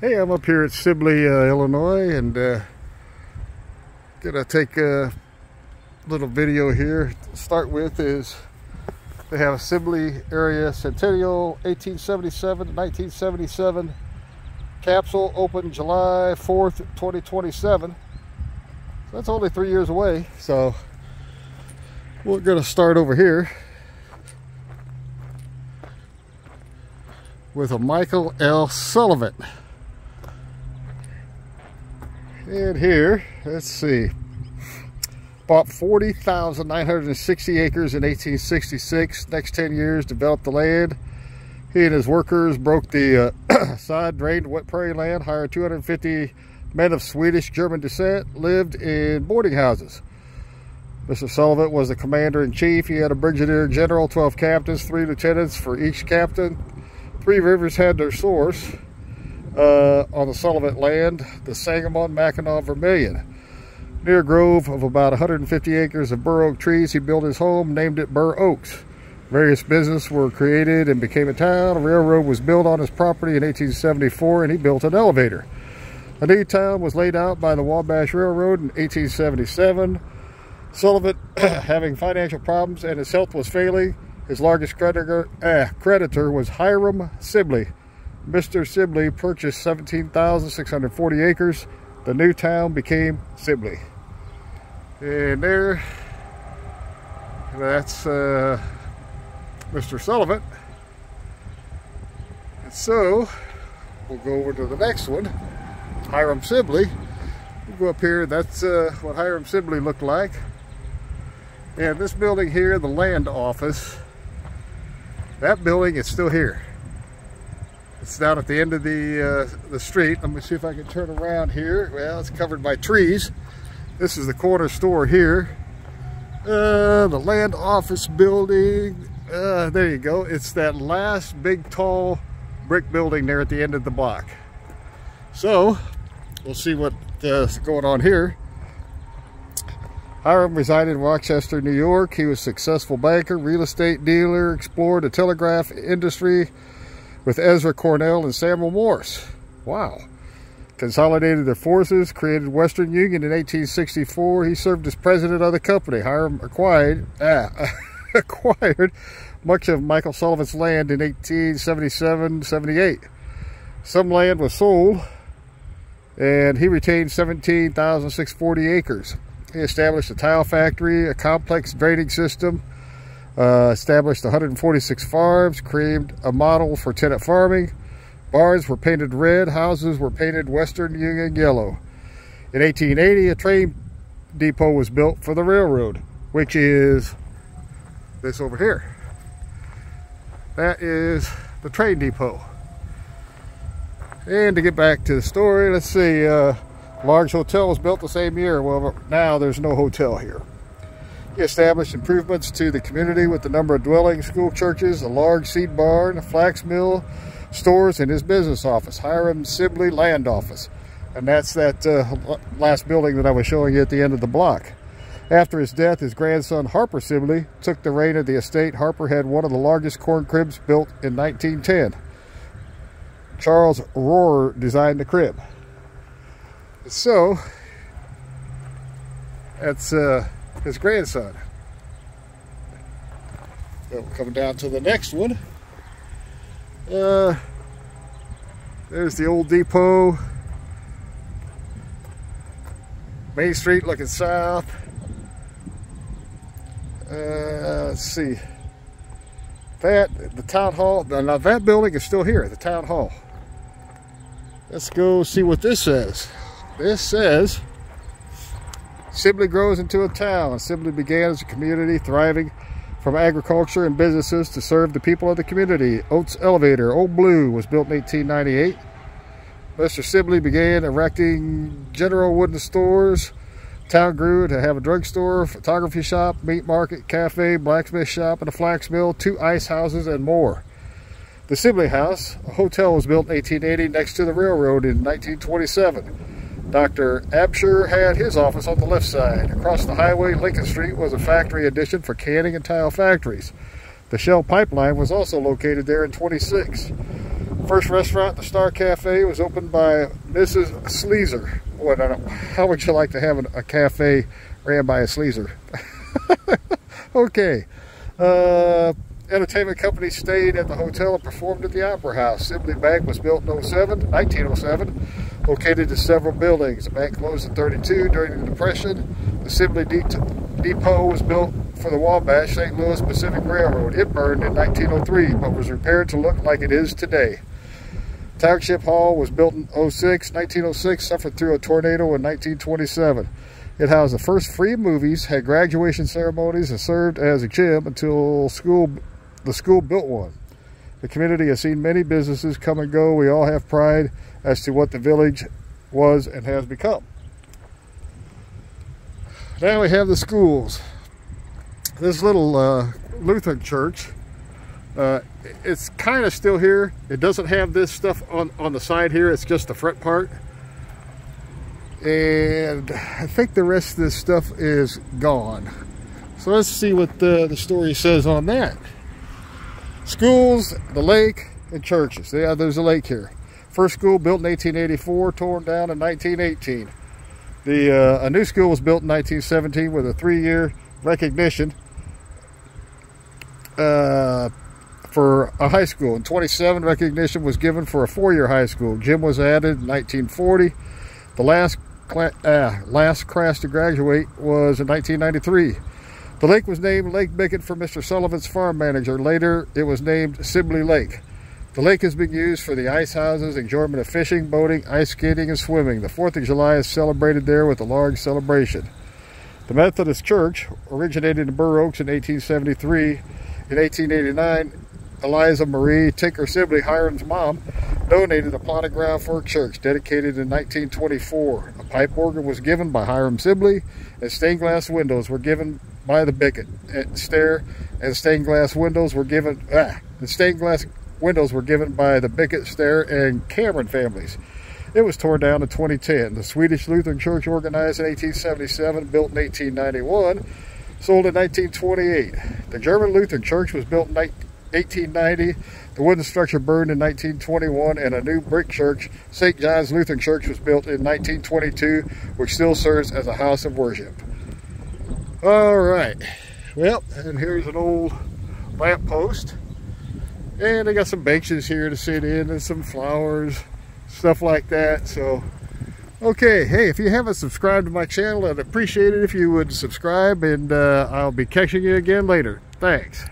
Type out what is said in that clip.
Hey, I'm up here at Sibley, uh, Illinois, and uh, gonna take a little video here. To start with is they have a Sibley area Centennial 1877 1977 capsule open July 4th, 2027. So that's only three years away. So we're gonna start over here with a Michael L. Sullivan. And here, let's see, bought 40,960 acres in 1866. Next 10 years, developed the land. He and his workers broke the uh, sod, drained wet prairie land, hired 250 men of Swedish German descent, lived in boarding houses. Mr. Sullivan was the commander-in-chief. He had a brigadier general, 12 captains, three lieutenants for each captain. Three rivers had their source uh, on the Sullivan land, the Sangamon, Mackinaw, Vermilion. Near a grove of about 150 acres of bur oak trees, he built his home, named it Burr Oaks. Various businesses were created and became a town. A railroad was built on his property in 1874, and he built an elevator. A new town was laid out by the Wabash Railroad in 1877. Sullivan, having financial problems and his health was failing, his largest creditor, uh, creditor was Hiram Sibley, Mr. Sibley purchased 17,640 acres. The new town became Sibley. And there, that's uh, Mr. Sullivan. And so, we'll go over to the next one, Hiram Sibley. We'll go up here, that's uh, what Hiram Sibley looked like. And this building here, the land office, that building is still here. It's down at the end of the uh, the street. Let me see if I can turn around here. Well, it's covered by trees. This is the corner store here. Uh, the land office building. Uh, there you go. It's that last big tall brick building there at the end of the block. So, we'll see what's uh, going on here. Hiram resided in Rochester, New York. He was a successful banker, real estate dealer, explored the telegraph industry, with Ezra Cornell and Samuel Morse. Wow. Consolidated their forces, created Western Union in 1864. He served as president of the company. Hiram acquired, ah, acquired much of Michael Sullivan's land in 1877-78. Some land was sold, and he retained 17,640 acres. He established a tile factory, a complex drainage system, uh, established 146 farms, created a model for tenant farming. Barns were painted red, houses were painted Western Union yellow. In 1880, a train depot was built for the railroad, which is this over here. That is the train depot. And to get back to the story, let's see, uh, large hotel was built the same year. Well, now there's no hotel here. He established improvements to the community with the number of dwellings, school churches, a large seed barn, a flax mill, stores, and his business office, Hiram Sibley Land Office. And that's that uh, last building that I was showing you at the end of the block. After his death, his grandson Harper Sibley took the reign of the estate. Harper had one of the largest corn cribs built in 1910. Charles Rohrer designed the crib. So, that's uh, his grandson. So coming down to the next one. Uh, there's the old depot. Main Street looking south. Uh, let's see. That, the town hall, now that building is still here, the town hall. Let's go see what this says. This says, Sibley grows into a town. Sibley began as a community thriving from agriculture and businesses to serve the people of the community. Oates Elevator, Old Blue, was built in 1898. Mr. Sibley began erecting general wooden stores. Town grew to have a drugstore, photography shop, meat market, cafe, blacksmith shop, and a flax mill, two ice houses, and more. The Sibley House, a hotel, was built in 1880 next to the railroad in 1927. Dr. Absher had his office on the left side. Across the highway, Lincoln Street was a factory addition for canning and tile factories. The Shell pipeline was also located there in 26. First restaurant, the Star Cafe, was opened by Mrs. Sleazer. What, how would you like to have a cafe ran by a Sleazer? okay. Uh, entertainment company stayed at the hotel and performed at the Opera House. Sibley Bank was built in 07, 1907, located in several buildings. The bank closed in 32 during the Depression. The Sibley Depot was built for the Wabash St. Louis Pacific Railroad. It burned in 1903, but was repaired to look like it is today. Township Hall was built in 06, 1906, suffered through a tornado in 1927. It housed the first free movies, had graduation ceremonies, and served as a gym until school the school built one. The community has seen many businesses come and go. We all have pride as to what the village was and has become. Now we have the schools. This little uh, Lutheran church, uh, it's kind of still here. It doesn't have this stuff on, on the side here. It's just the front part. And I think the rest of this stuff is gone. So let's see what the, the story says on that. Schools, the lake, and churches. Yeah, there's a lake here. First school built in 1884, torn down in 1918. The uh, a new school was built in 1917 with a three-year recognition uh, for a high school. In 27, recognition was given for a four-year high school. Gym was added in 1940. The last uh, last class to graduate was in 1993. The lake was named Lake Bickett for Mr. Sullivan's farm manager. Later, it was named Sibley Lake. The lake has been used for the ice houses, enjoyment of fishing, boating, ice skating, and swimming. The 4th of July is celebrated there with a large celebration. The Methodist Church originated in Burr Oaks in 1873. In 1889, Eliza Marie Tinker Sibley, Hiram's mom, donated a plot of ground for a church dedicated in 1924. A pipe organ was given by Hiram Sibley, and stained glass windows were given by the Bickett stair, and stained glass windows were given. Ah, the stained glass windows were given by the Bickett stair and Cameron families. It was torn down in 2010. The Swedish Lutheran Church, organized in 1877, built in 1891, sold in 1928. The German Lutheran Church was built in 1890. The wooden structure burned in 1921, and a new brick church, St. John's Lutheran Church, was built in 1922, which still serves as a house of worship. All right. Well, and here's an old lamp post. And I got some benches here to sit in and some flowers, stuff like that. So, okay. Hey, if you haven't subscribed to my channel, I'd appreciate it if you would subscribe. And uh, I'll be catching you again later. Thanks.